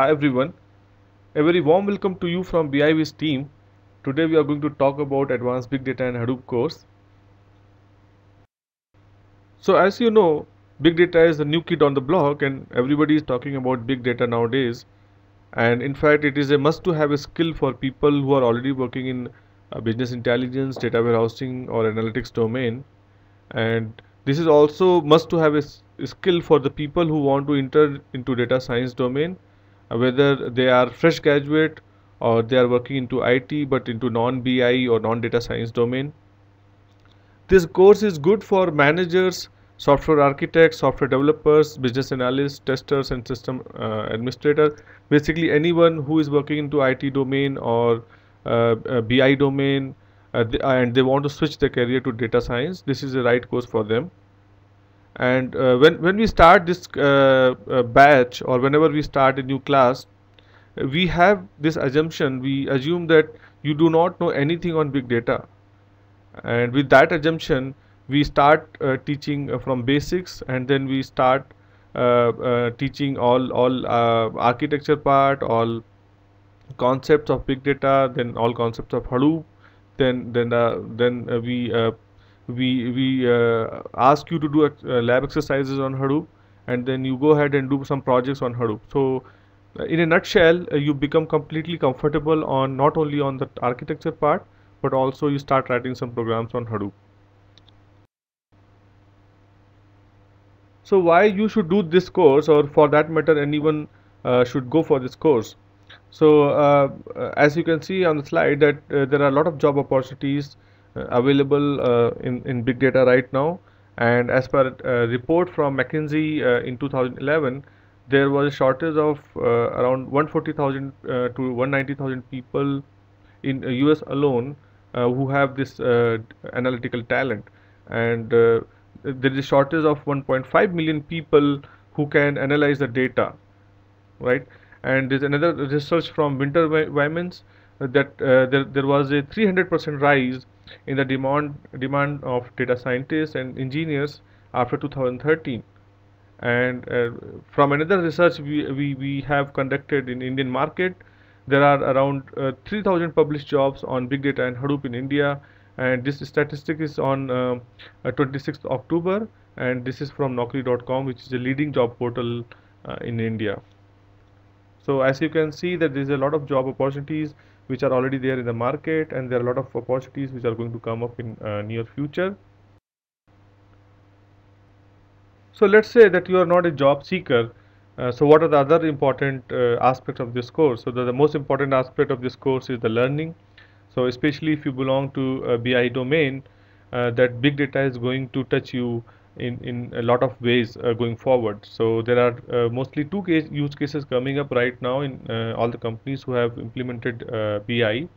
Hi everyone, a very warm welcome to you from BIWhiz team. Today we are going to talk about Advanced Big Data and Hadoop course. So as you know, big data is the new kid on the block and everybody is talking about big data nowadays. And in fact, it is a must to have a skill for people who are already working in uh, business intelligence, data warehousing or analytics domain. And this is also must to have a, skill for the people who want to enter into data science domain whether they are fresh graduate or they are working into IT but into non-BI or non-data science domain. This course is good for managers, software architects, software developers, business analysts, testers and system uh, administrator. Basically anyone who is working into IT domain or uh, uh BI domain uh, and they want to switch their career to data science, this is the right course for them and uh, when when we start this uh, uh, batch or whenever we start a new class we have this assumption. We assume that you do not know anything on big data. And with that assumption we start uh, teaching uh, from basics and then we start uh, teaching all all architecture part all concepts of big data then all concepts of hadoop then then then we we we uh, ask you to do uh, lab exercises on Hadoop and then you go ahead and do some projects on Hadoop. So uh, in a nutshell uh, you become completely comfortable on not only on the architecture part but also you start writing some programs on Hadoop. So why you should do this course or for that matter anyone uh, should go for this course? So uh, as you can see on the slide that there are a lot of job opportunities uh, available uh, in, in big data right now and as per a report from McKinsey uh, in 2011 there was a shortage of around 140,000 to 190,000 people in US alone who have this analytical talent and there is a shortage of 1.5 million people who can analyze the data right and there's another research from Winter Womens that uh, there, there was a 300% rise in the demand demand of data scientists and engineers after 2013 and uh, from another research we, we, we have conducted in Indian market there are around uh, 3000 published jobs on big data and Hadoop in India. And this statistic is on uh, 26th October. And this is from naukri.com which is a leading job portal uh, in India. So as you can see that there is a lot of job opportunities which are already there in the market and there are a lot of opportunities which are going to come up in uh, near future. So let's say that you are not a job seeker uh, so what are the other important uh, aspects of this course? So the, the, most important aspect of this course is the learning. So especially if you belong to BI domain uh, that big data is going to touch you in, in a lot of ways uh, going forward. So there are uh, mostly two case use cases coming up right now in uh, all the companies who have implemented uh, BI.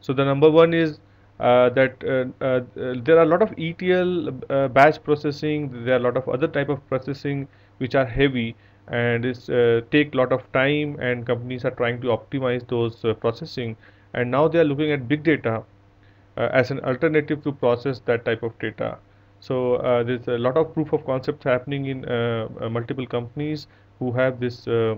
So the number one is uh, that uh, there are a lot of ETL batch processing. There are a lot of other type of processing which are heavy and it's take a lot of time and companies are trying to optimize those processing and now they are looking at big data as an alternative to process that type of data so uh, there's a lot of proof of concepts happening in uh, uh multiple companies who have this uh,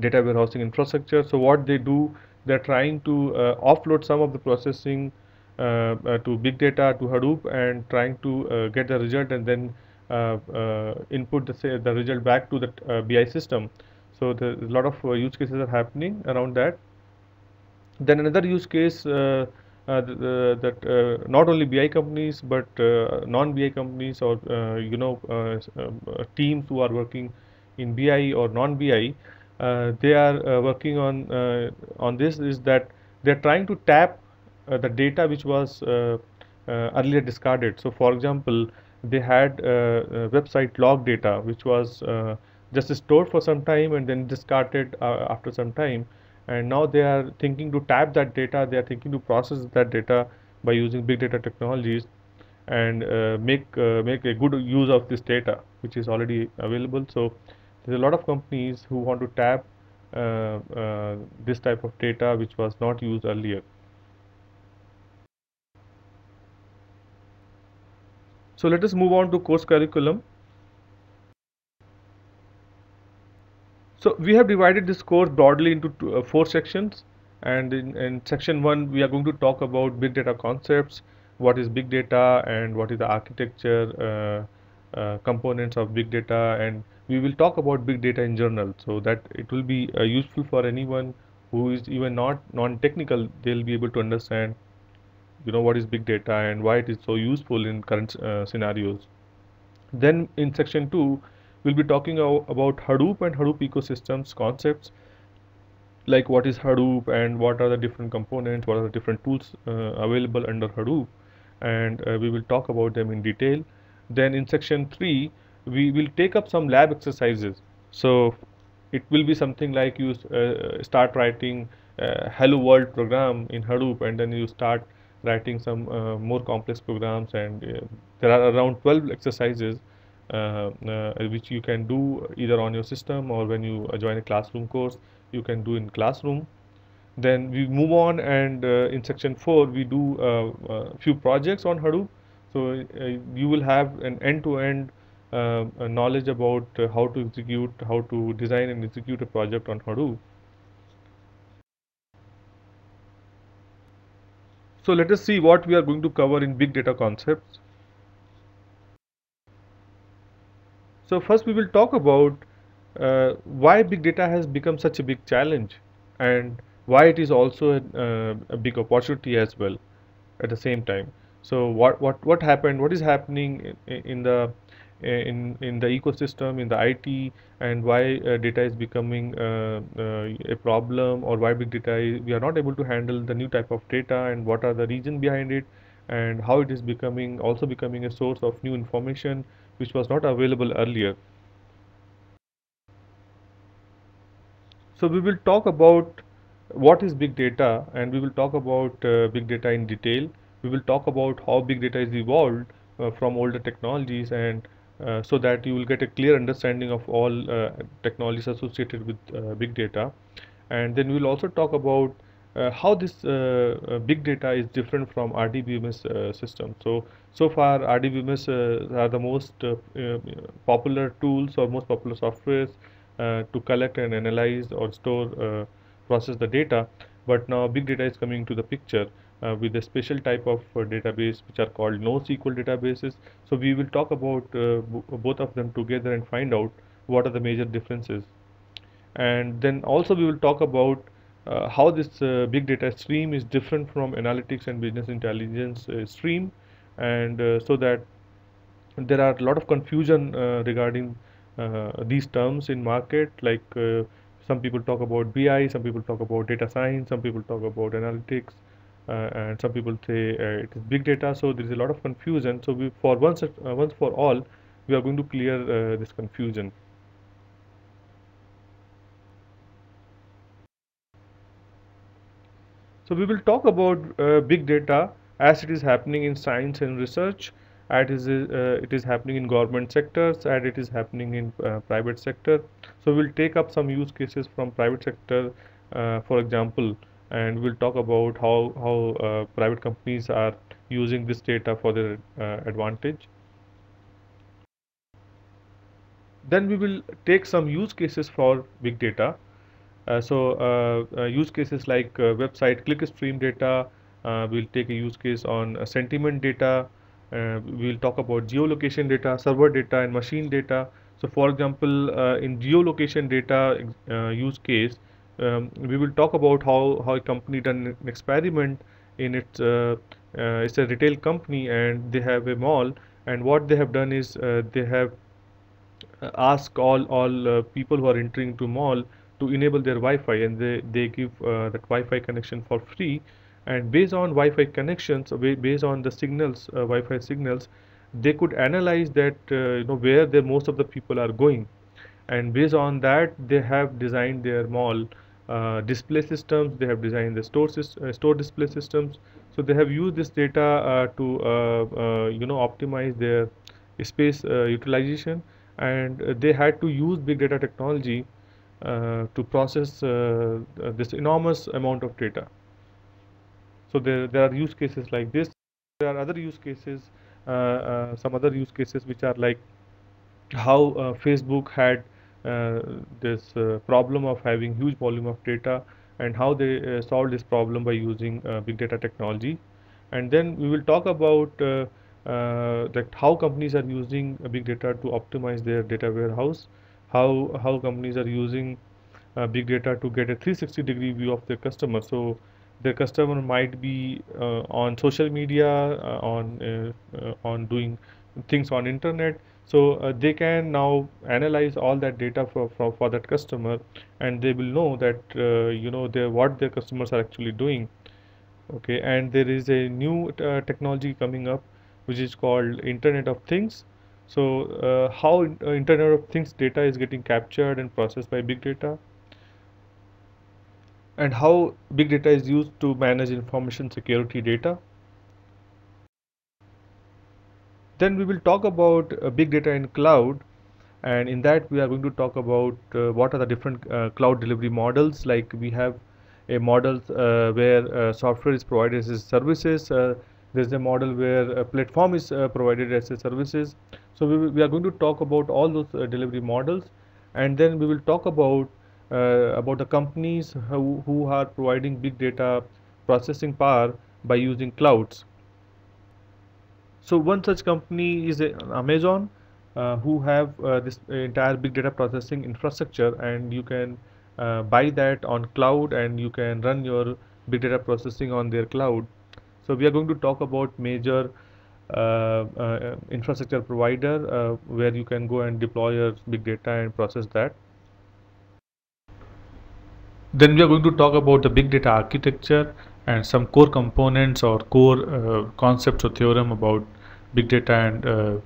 data warehousing infrastructure. So what they do, they're trying to uh, offload some of the processing to big data to Hadoop and trying to get the result and then input the, the result back to the BI system. So there's a lot of use cases are happening around that. Then another use case uh, Uh, the, that uh, not only BI companies but uh, non-BI companies or uh, you know uh, um, teams who are working in BI or non-BI they are working on on this is that they're trying to tap the data which was earlier discarded. So for example they had website log data which was just stored for some time and then discarded uh, after some time and now they are thinking to tap that data they are thinking to process that data by using big data technologies and uh, make uh, make a good use of this data which is already available. So there's a lot of companies who want to tap uh, uh this type of data which was not used earlier. So let us move on to course curriculum So we have divided this course broadly into two, uh, four sections. And in, in, section 1 we are going to talk about big data concepts, what is big data and what is the architecture uh, uh, components of big data. And we will talk about big data in general so that it will be uh, useful for anyone who is even not non-technical. They'll be able to understand you know what is big data and why it is so useful in current uh, scenarios. Then in section 2 we'll be talking about Hadoop and Hadoop ecosystems concepts like what is Hadoop and what are the different components, what are the different tools uh, available under Hadoop and uh, we will talk about them in detail. Then in section 3 we will take up some lab exercises. So it will be something like you uh, start writing hello world program in Hadoop and then you start writing some uh, more complex programs and uh, there are around 12 exercises uh, Uh, uh, which you can do either on your system or when you uh, join a classroom course you can do in classroom then we move on and in section 4 we do a few projects on Hadoop so you will have an end-to-end -end, knowledge about how to execute, how to design and execute a project on Hadoop. So let us see what we are going to cover in big data concepts. So first we will talk about uh, why big data has become such a big challenge and why it is also a, uh, a big opportunity as well at the same time. So what what what happened? What is happening in, in the in in the ecosystem in the IT and why uh, data is becoming uh, uh, a problem or why big data is, we are not able to handle the new type of data and what are the reason behind it and how it is becoming also becoming a source of new information which was not available earlier. So we will talk about what is big data and we will talk about uh, big data in detail. We will talk about how big data is evolved uh, from older technologies and uh, so that you will get a clear understanding of all uh, technologies associated with uh, big data and then we will also talk about how this uh, big data is different from RDBMS system. So, so far RDBMS are the most popular tools or most popular softwares to collect and analyze or store process the data but now big data is coming to the picture uh, with a special type of uh, database which are called NoSQL databases. So we will talk about uh, both of them together and find out what are the major differences. And then also we will talk about uh, how this uh, big data stream is different from analytics and business intelligence uh, stream and so that there are a lot of confusion regarding these terms in market. Like some people talk about BI, some people talk about data science, some people talk about analytics, uh, and some people say uh, it is big data. So there is a lot of confusion. So we for once uh, once for all we are going to clear this confusion So we will talk about uh, big data as it is happening in science and research, as it is, uh, it is happening in government sectors, and it is happening in uh, private sector. So we will take up some use cases from private sector, for example, and we'll talk about how, how uh, private companies are using this data for their uh, advantage. Then we will take some use cases for big data. Uh, so uh, uh, use cases like website clickstream data, we'll take a use case on sentiment data, we'll talk about geolocation data, server data and machine data. So for example, in geolocation data use case, um, we will talk about how, how a company done an experiment in its uh, uh, it's a retail company and they have a mall and what they have done is uh, they have asked all all people who are entering to mall to enable their Wi-Fi and they, they give uh, that Wi-Fi connection for free. And based on Wi-Fi connections based on the signals Wi-Fi signals they could analyze that you know where the most of the people are going. And based on that they have designed their mall uh, display systems they have designed the store uh, store display systems. So they have used this data uh, to uh, uh, you know optimize their space utilization. And they had to use big data technology Uh, to process uh, uh, this enormous amount of data. So there, there are use cases like this. There are other use cases some other use cases which are like how Facebook had uh, this uh, problem of having huge volume of data and how they uh, this problem by using big data technology. And then we will talk about that how companies are using big data to optimize their data warehouse how how companies are using uh, big data to get a 360 degree view of their customer. So their customer might be uh, on social media uh, on on doing things on internet. So uh, they can now analyze all that data for, for, for that customer and they will know that uh, you know their what their customers are actually doing. Okay and there is a new uh, technology coming up which is called internet of things so uh, how uh, internet of things data is getting captured and processed by big data? And how big data is used to manage information security data? Then we will talk about uh, big data in cloud. And in that we are going to talk about uh, what are the different uh, cloud delivery models. Like we have a model uh, where software is provided as services there's a model where a platform is provided as a services. So we, we, are going to talk about all those delivery models. And then we will talk about about the companies who, who are providing big data processing power by using clouds. So one such company is Amazon uh, who have uh, this entire big data processing infrastructure. And you can uh, buy that on cloud and you can run your big data processing on their cloud. So we are going to talk about major uh, uh, infrastructure provider uh, where you can go and deploy your big data and process that. Then we are going to talk about the big data architecture and some core components or core uh, concepts or theorem about big data and uh,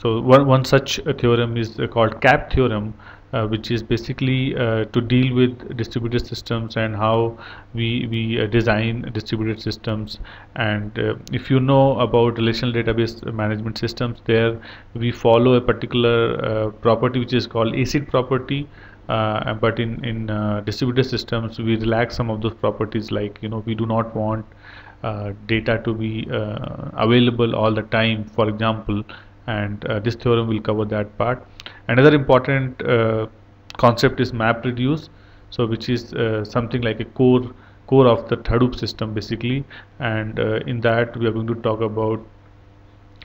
so one, one such theorem is called CAP theorem uh, which is basically uh, to deal with distributed systems and how we, we uh, design distributed systems. And uh, if you know about relational database management systems there we follow a particular uh, property which is called ACID property uh, but in in distributed systems we relax some of those properties like you know we do not want data to be available all the time. For example and uh, this theorem will cover that part. Another important uh, concept is map reduce. So which is something like a core core of the Hadoop system basically. And in that we are going to talk about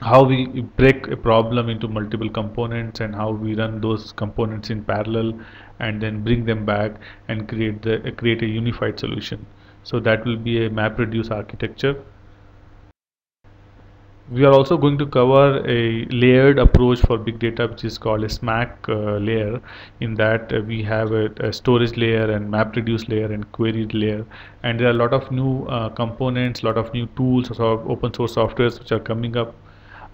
how we break a problem into multiple components and how we run those components in parallel and then bring them back and create the uh, create a unified solution. So that will be a map reduce architecture we are also going to cover a layered approach for big data which is called a SMAQ uh, layer. In that uh, we have a, a, storage layer and map reduce layer and query layer. And there are a lot of new uh, components lot of new tools of open source softwares which are coming up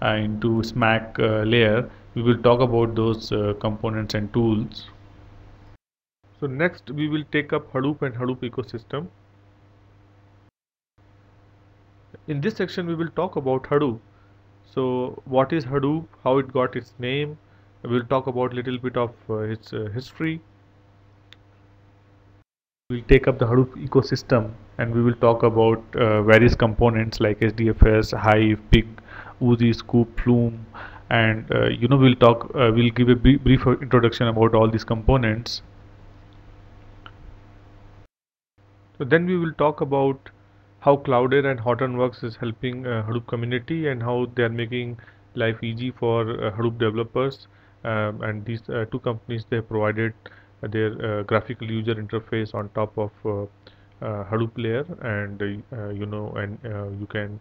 uh, into SMAQ uh, layer. We will talk about those uh, components and tools. So next we will take up Hadoop and Hadoop ecosystem in this section we will talk about Hadoop. So what is Hadoop? How it got its name? We will talk about little bit of uh, its uh, history. We'll take up the Hadoop ecosystem and we will talk about uh, various components like HDFS, Hive, Pig, Oozie, Sqoop, Flume and uh, you know we'll talk uh, we'll give a brief introduction about all these components. So then we will talk about how Cloudera and Hortonworks is helping uh, Hadoop community and how they are making life easy for uh, Hadoop developers. Um, and these uh, two companies they provided their uh, graphical user interface on top of Hadoop layer. And you know and you can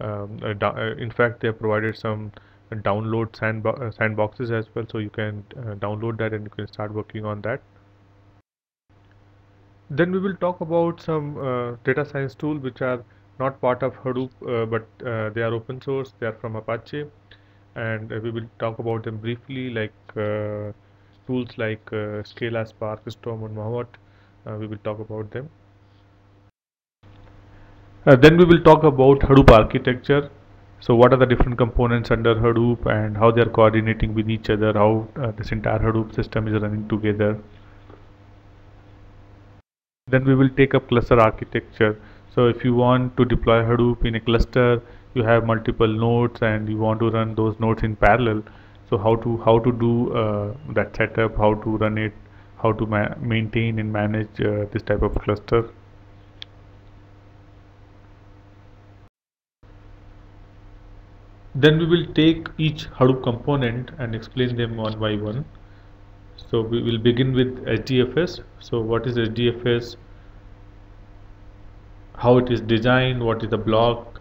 um, uh, uh, in fact they have provided some download sandbo uh, sandboxes as well. So you can download that and you can start working on that then we will talk about some uh, data science tools which are not part of Hadoop uh, but uh, they are open source they are from Apache and we will talk about them briefly like tools like Scala, Spark, Storm and Mahout. we will talk about them uh, then we will talk about Hadoop architecture. So what are the different components under Hadoop and how they are coordinating with each other, how uh, this entire Hadoop system is running together. Then we will take up cluster architecture. So if you want to deploy Hadoop in a cluster, you have multiple nodes and you want to run those nodes in parallel. so how to how to do uh, that setup how to run it how to ma maintain and manage uh, this type of cluster then we will take each Hadoop component and explain them one by one so we will begin with HDFS so what is HDFS how it is designed what is the block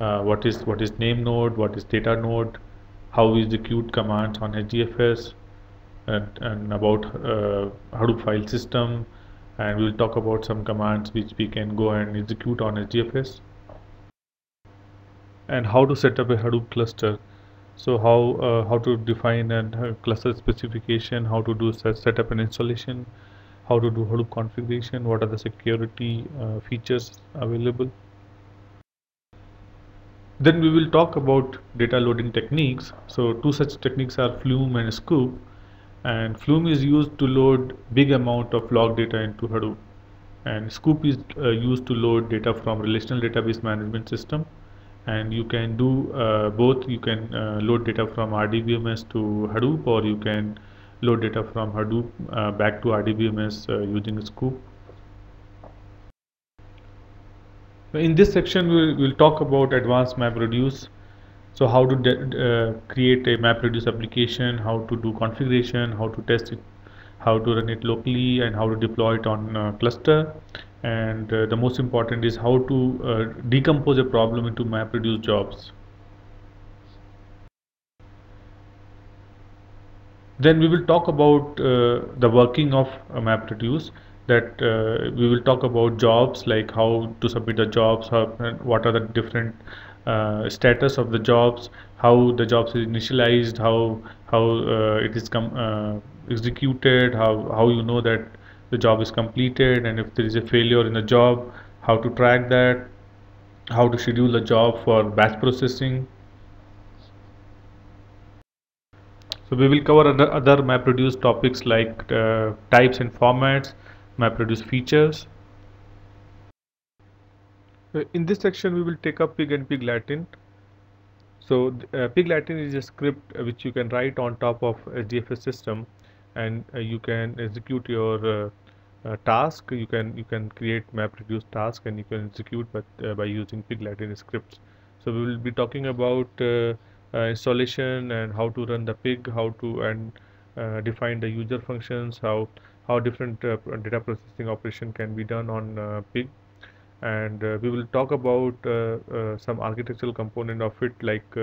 uh, what is what is name node what is data node how we execute commands on HDFS and, and about uh, Hadoop file system and we will talk about some commands which we can go and execute on HDFS and how to set up a Hadoop cluster. So how uh, how to define a uh, cluster specification how to do set, set up an installation how to do Hadoop configuration what are the security uh, features available. Then we will talk about data loading techniques. So two such techniques are flume and sqoop. And flume is used to load big amount of log data into Hadoop. And sqoop is uh, used to load data from relational database management system. And you can do uh, both. You can uh, load data from RDBMS to Hadoop or you can load data from Hadoop uh, back to RDBMS uh, using Sqoop. In this section we will talk about advanced MapReduce. So how to uh, create a MapReduce application, how to do configuration, how to test it, how to run it locally and how to deploy it on uh, cluster and uh, the most important is how to uh, decompose a problem into MapReduce jobs. Then we will talk about uh, the working of MapReduce that uh, we will talk about jobs like how to submit the jobs, how, what are the different uh, status of the jobs, how the jobs is initialized, how how uh, it is executed, how how you know that the job is completed and if there is a failure in the job how to track that how to schedule the job for batch processing so we will cover other, MapReduce topics like uh, types and formats MapReduce features. Uh, in this section we will take up pig and pig latin. So uh, pig latin is a script which you can write on top of HDFS system and uh, you can execute your uh, uh, task. You can you can create map reduce task and you can execute but uh, by using pig latin scripts. So we will be talking about installation and how to run the pig how to and uh, define the user functions how how different uh, data processing operation can be done on pig. And we will talk about some architectural component of it like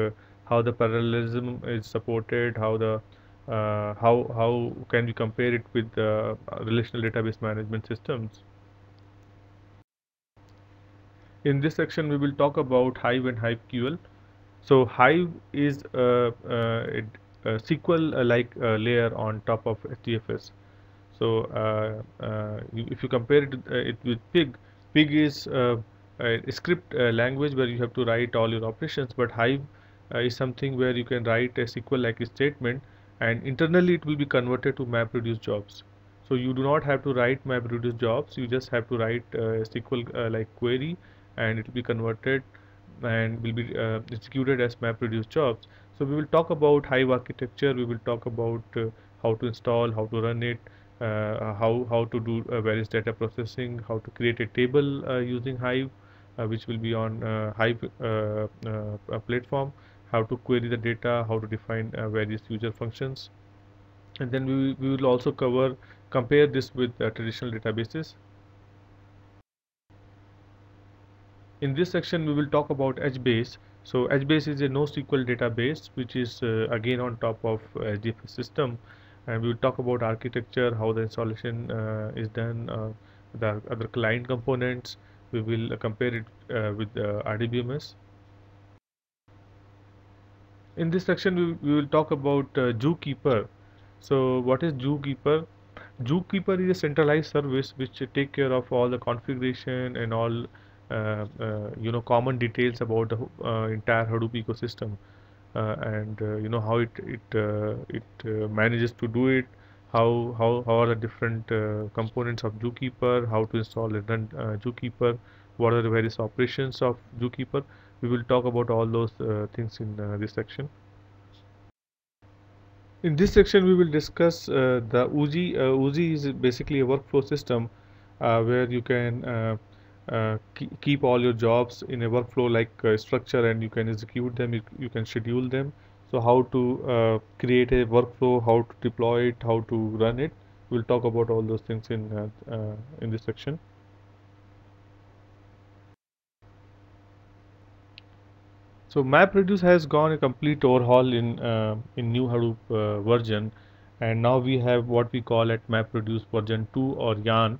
how the parallelism is supported how the uh, how how can we compare it with uh, relational database management systems. In this section we will talk about hive and hiveql so hive is a, a, sql like layer on top of hdfs so uh, uh, if you compare it, uh, it with pig pig is a script language where you have to write all your operations but hive is something where you can write a sql like statement and internally it will be converted to MapReduce jobs. So you do not have to write MapReduce jobs, you just have to write uh, SQL uh, like query and it will be converted and will be uh, executed as MapReduce jobs. So we will talk about Hive architecture, we will talk about uh, how to install, how to run it, uh, how, how to do uh, various data processing, how to create a table using Hive, which will be on Hive platform how to query the data, how to define uh, various user functions. And then we, we will also cover, compare this with uh, traditional databases. In this section, we will talk about HBase. So HBase is a NoSQL database, which is uh, again on top of HDFS system. And we will talk about architecture, how the installation uh, is done, uh, the other client components. We will compare it uh, with RDBMS in this section we, we will talk about uh, zookeeper so what is zookeeper zookeeper is a centralized service which take care of all the configuration and all uh, uh, you know common details about the uh, entire hadoop ecosystem uh, and uh, you know how it it it manages to do it how how, how are the different components of zookeeper how to install and run zookeeper what are the various operations of zookeeper we will talk about all those uh, things in uh, this section In this section, we will discuss uh, the Oozie. Uh, Oozie is basically a workflow system uh, where you can uh, uh, keep all your jobs in a workflow like uh, structure and you can execute them, you, you can schedule them. So how to create a workflow, how to deploy it, how to run it. We'll talk about all those things in, in this section. So MapReduce has gone a complete overhaul in uh, in new Hadoop uh, version, and now we have what we call at MapReduce version 2 or Yarn,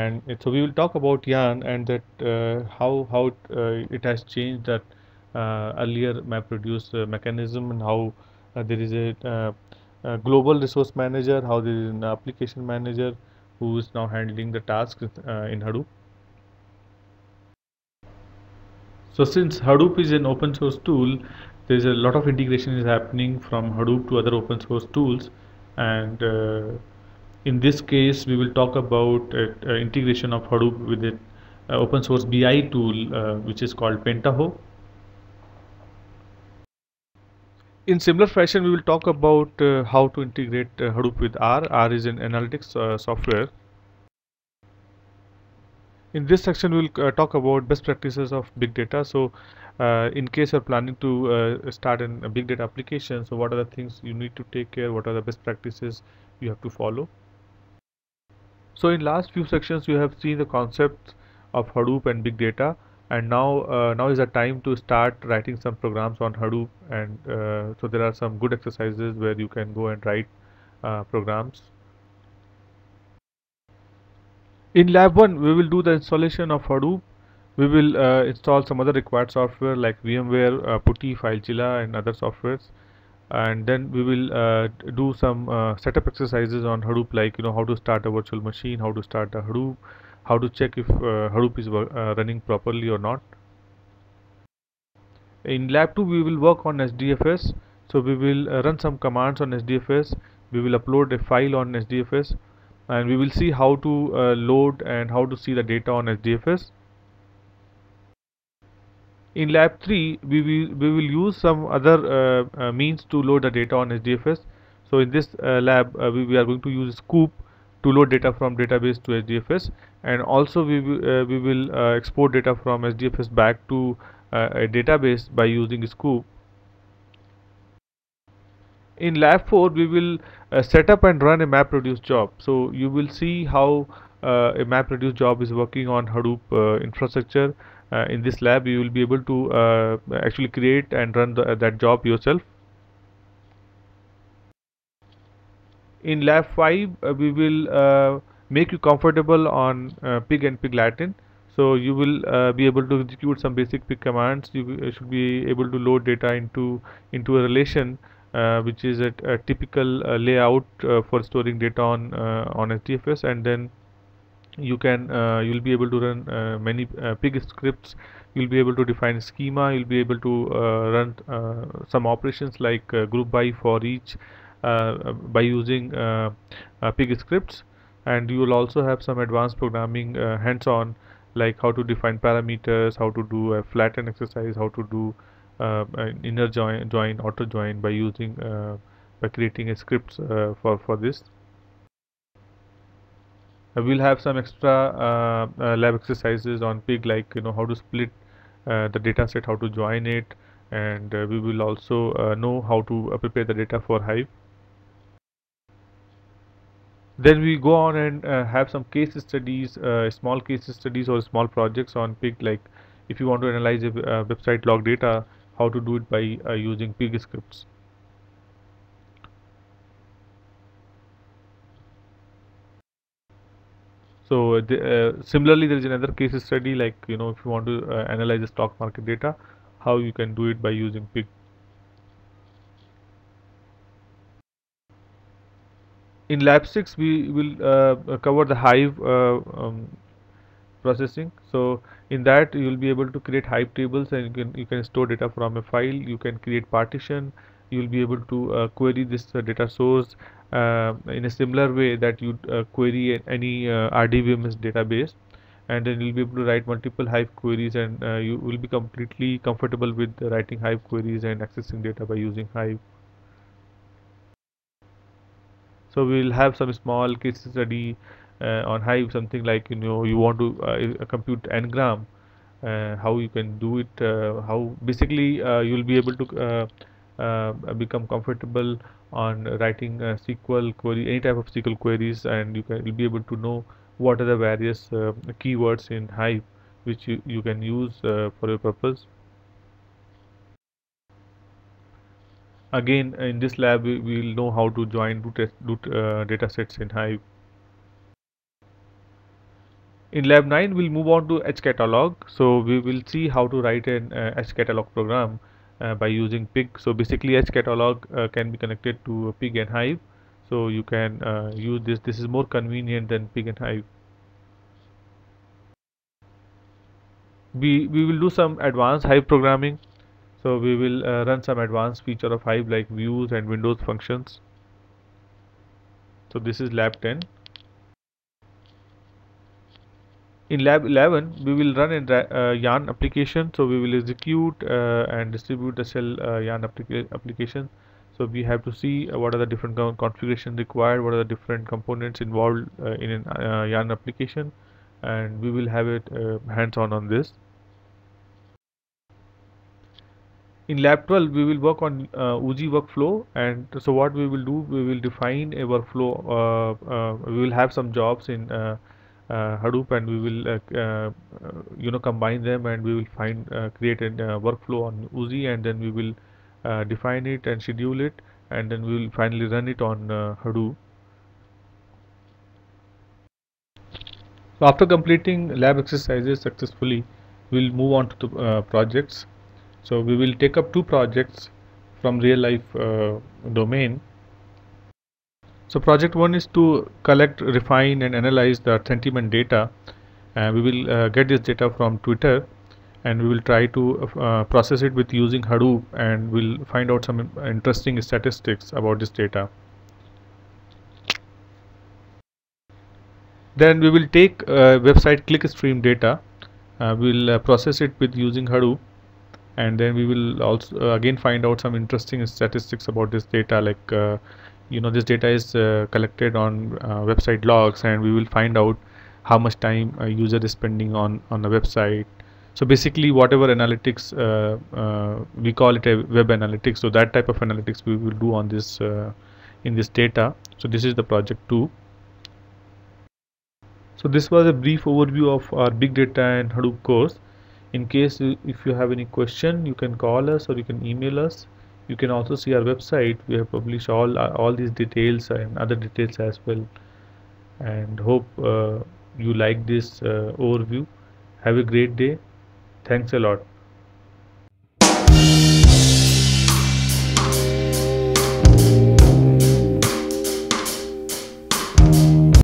and so we will talk about Yarn and that uh, how how it, uh, it, has changed that uh, earlier MapReduce uh, mechanism and how there is a, a, global resource manager, how there is an application manager who is now handling the tasks in Hadoop. So since Hadoop is an open source tool, there is a lot of integration is happening from Hadoop to other open source tools and uh, in this case we will talk about uh, uh, integration of Hadoop with an uh, open source BI tool uh, which is called Pentaho. In similar fashion we will talk about uh, how to integrate Hadoop with R. R is an analytics software in this section we'll uh, talk about best practices of big data so uh, in case you're planning to uh, start an, a big data application so what are the things you need to take care what are the best practices you have to follow so in last few sections you have seen the concepts of Hadoop and big data. And now uh, now is the time to start writing some programs on Hadoop. And uh, so there are some good exercises where you can go and write uh, programs. In lab 1 we will do the installation of Hadoop. We will uh, install some other required software like VMware, uh, PuTTY, FileZilla and other softwares and then we will uh, do some uh, setup exercises on Hadoop like you know how to start a virtual machine, how to start a Hadoop, how to check if uh, Hadoop is uh, running properly or not. In lab 2 we will work on HDFS so we will run some commands on HDFS we will upload a file on HDFS and we will see how to uh, load and how to see the data on HDFS. In lab 3 we will, we will use some other uh, uh, means to load the data on HDFS. So in this uh, lab uh, we, we, are going to use sqoop to load data from database to HDFS and also we, uh, we will export data from HDFS back to a database by using sqoop. In lab 4 we will uh, set up and run a MapReduce job. So you will see how uh, a MapReduce job is working on Hadoop uh, infrastructure uh, in this lab you will be able to uh, actually create and run the, that job yourself. In lab 5 uh, we will make you comfortable on pig and pig latin. So you will be able to execute some basic pig commands. You should be able to load data into into a relation uh, which is a, a typical uh, layout uh, for storing data on on HDFS and then you can uh, you'll be able to run uh, many uh, pig scripts. You'll be able to define schema. You'll be able to run some operations like group by for each by using pig scripts. And you will also have some advanced programming uh, hands-on like how to define parameters how to do a flatten exercise how to do uh, inner join, join, outer join by using uh, by creating a scripts uh, for for this. We'll have some extra lab exercises on pig like you know how to split the data set, how to join it, and we will also know how to prepare the data for Hive. Then we go on and uh, have some case studies uh, small case studies or small projects on pig like if you want to analyze a uh, website log data how to do it by uh, using pig scripts so uh, similarly there is another case study like you know if you want to uh, analyze the stock market data how you can do it by using pig in lab 6 we will uh, cover the hive uh, um, processing. So in that you will be able to create hive tables and you can you can store data from a file. You can create partition. You will be able to uh, query this uh, data source in a similar way that you uh, query any uh, RDBMS database and then you'll be able to write multiple hive queries and uh, you will be completely comfortable with writing hive queries and accessing data by using hive. So we will have some small case study uh, on Hive something like you know you want to uh, compute ngram uh, how you can do it uh, how basically uh, you will be able to become comfortable on writing SQL query any type of SQL queries and you can will be able to know what are the various keywords in Hive which you, you can use for your purpose. Again in this lab we will know how to join two, two uh, data sets in Hive. In lab 9 we'll move on to hcatalog so we will see how to write an uh, hcatalog program. uh, by using pig. So basically hcatalog uh, can be connected to pig and hive. So you can uh, use this. This is more convenient than pig and hive. We we will do some advanced hive programming. So we will uh, run some advanced feature of hive like views and windows functions. So this is lab 10 in lab 11 we will run a uh, yarn application. So we will execute uh, and distribute the shell uh, yarn applica application. So we have to see uh, what are the different configuration required what are the different components involved uh, in a uh, yarn application. And we will have it hands-on on this. In lab 12 we will work on uh, workflow. And so what we will do we will define a workflow we will have some jobs in Hadoop and we will uh, uh, you know combine them and we will find create a workflow on Oozie and then we will define it and schedule it and then we will finally run it on Hadoop. So after completing lab exercises successfully, we'll move on to the uh, projects. So we will take up two projects from real life uh, domain so project one is to collect, refine and analyze the sentiment data. Uh, we will uh, get this data from Twitter and we will try to uh, process it with using Hadoop and we'll find out some interesting statistics about this data. Then we will take uh, website clickstream data, uh, we'll uh, process it with using Hadoop and then we will also again find out some interesting statistics about this data like you know this data is uh, collected on uh, website logs and we will find out how much time a user is spending on on the website. So basically whatever analytics uh, uh, we call it a web analytics so that type of analytics we will do on this uh, in this data. So this is the project 2 so this was a brief overview of our big data and hadoop course. In case if you have any question you can call us or you can email us you can also see our website. We have published all all these details and other details as well. And hope uh, you like this uh, overview. Have a great day. Thanks a lot